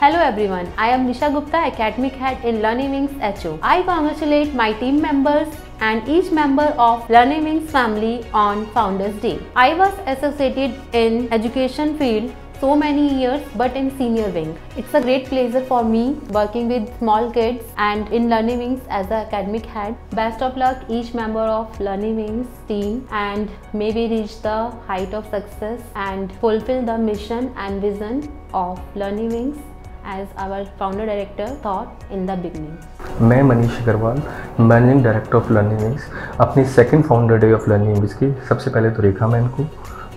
Hello everyone, I am Nisha Gupta, Academic Head in Learning Wings HO. I congratulate my team members and each member of Learning Wings family on Founders Day. I was associated in education field so many years but in senior wing. It's a great pleasure for me working with small kids and in Learning Wings as an academic head. Best of luck each member of Learning Wings team and may we reach the height of success and fulfill the mission and vision of Learning Wings as our founder director thought in the beginning. मैं Manish Agrawal managing director of Learning Wings अपनी second founder day of Learning Wings की सबसे पहले तो रेखा ma'am को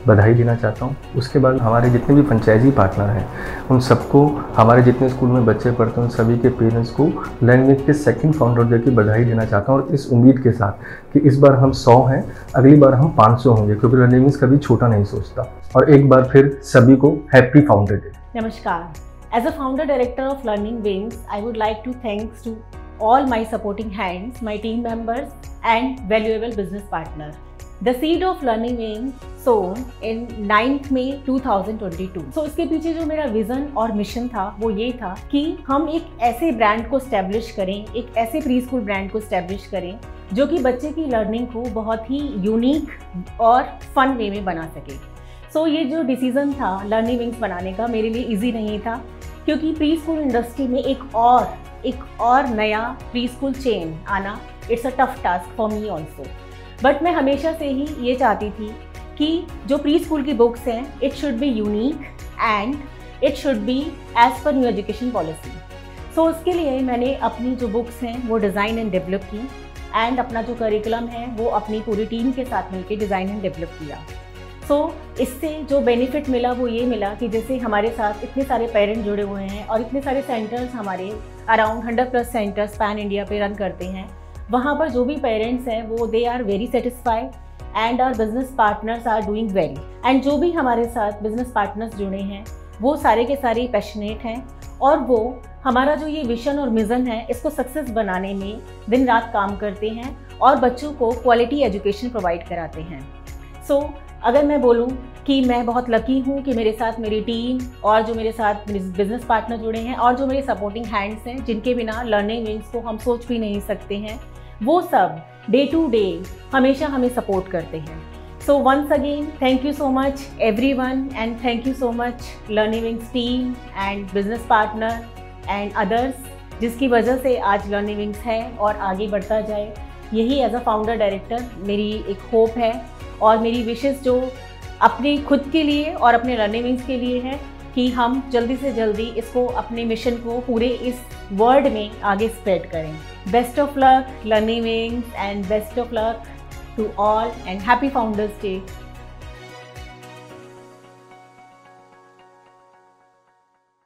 बधाई देना चाहता हूँ। उसके बाद हमारे जितने भी फ्रेंचाइजी पार्टनर हैं उन सबको हमारे जितने स्कूल में बच्चे पढ़ते हैं उन सभी के पेरेंट्स को लैंग्वेज के सेकंड फाउंडर डे की बधाई देना चाहता हूँ और इस उम्मीद के साथ कि इस बार हम 100 हैं अगली बार हम 500 होंगे क्योंकि लर्निंग कभी छोटा नहीं सोचता। और एक बार फिर सभी को हैप्पी फाउंडर डे नमस्कार। As a founder director of Learning Wings I would like to thanks to all my supporting hands, my team members, and valuable business partner. The seed of learning being sown in 9th May 2022. So इसके पीछे जो मेरा vision और mission था वो ये था कि हम एक ऐसे ब्रांड को स्टैब्लिश करें एक ऐसे प्री स्कूल ब्रांड को स्टैब्लिश करें जो कि बच्चे की लर्निंग को बहुत ही यूनिक और फन वे में बना सके सो so, ये जो डिसीज़न था लर्निंग विंग्स बनाने का मेरे लिए इजी नहीं था क्योंकि प्री स्कूल इंडस्ट्री में एक और एक और नया प्री स्कूल चेन आना it's a tough task for me also but मैं हमेशा से ही ये चाहती थी कि जो प्री स्कूल की बुक्स हैं it should be unique and it should be as per new education policy so उसके लिए मैंने अपनी जो बुक्स हैं, वो डिज़ाइन एंड डेवलप की एंड अपना जो करिकुलम है, वो अपनी पूरी टीम के साथ मिलकर डिज़ाइन एंड डेवलप किया। सो so, इससे जो बेनिफिट मिला वो ये मिला कि जैसे हमारे साथ इतने सारे पेरेंट्स जुड़े हुए हैं और इतने सारे सेंटर्स हमारे around hundred plus centres pan India पे रन करते हैं। वहाँ पर जो भी पेरेंट्स हैं वो they are very satisfied and our business partners are doing well and जो भी हमारे साथ बिज़नेस पार्टनर्स जुड़े हैं वो सारे के सारे पैशनेट हैं और वो हमारा जो ये विशन और मिज़न है इसको सक्सेस बनाने में दिन रात काम करते हैं और बच्चों को क्वालिटी एजुकेशन प्रोवाइड कराते हैं। सो so, अगर मैं बोलूँ कि मैं बहुत लकी हूँ कि मेरे साथ मेरी टीम और जो मेरे साथ बिज़नेस पार्टनर जुड़े हैं और जो मेरे सपोर्टिंग हैंड्स हैं, जिनके बिना लर्निंग विंग्स को हम सोच भी नहीं सकते हैं, वो सब डे टू डे हमेशा हमें सपोर्ट करते हैं। So once again thank you so much everyone and thank you so much Learning Wings team and business partner and others जिसकी वजह से आज लर्निंग विंग्स है और आगे बढ़ता जाए। यही एज अ फाउंडर डायरेक्टर मेरी एक होप है और मेरी विशेष जो अपनी खुद के लिए और अपने रनिंग विंग्स के लिए है कि हम जल्दी से जल्दी इसको अपने मिशन को पूरे इस वर्ल्ड में आगे स्प्रेड करें। Best of luck Learning Wings and best of luck to all and happy founders day